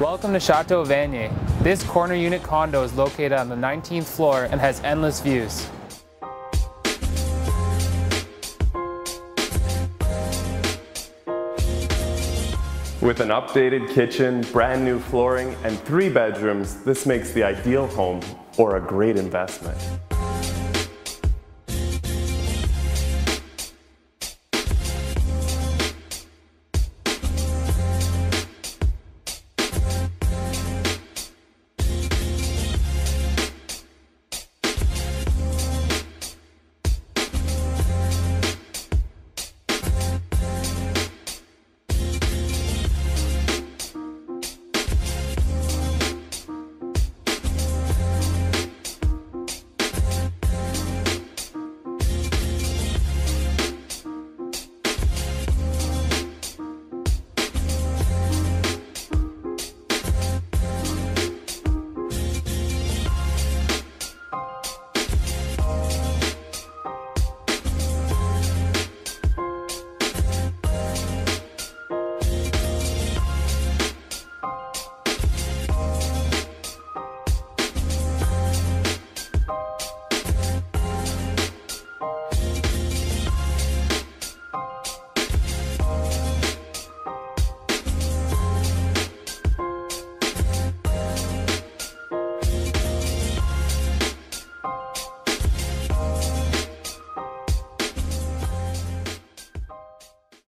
Welcome to Chateau Vanier. This corner unit condo is located on the 19th floor and has endless views. With an updated kitchen, brand new flooring, and three bedrooms, this makes the ideal home or a great investment.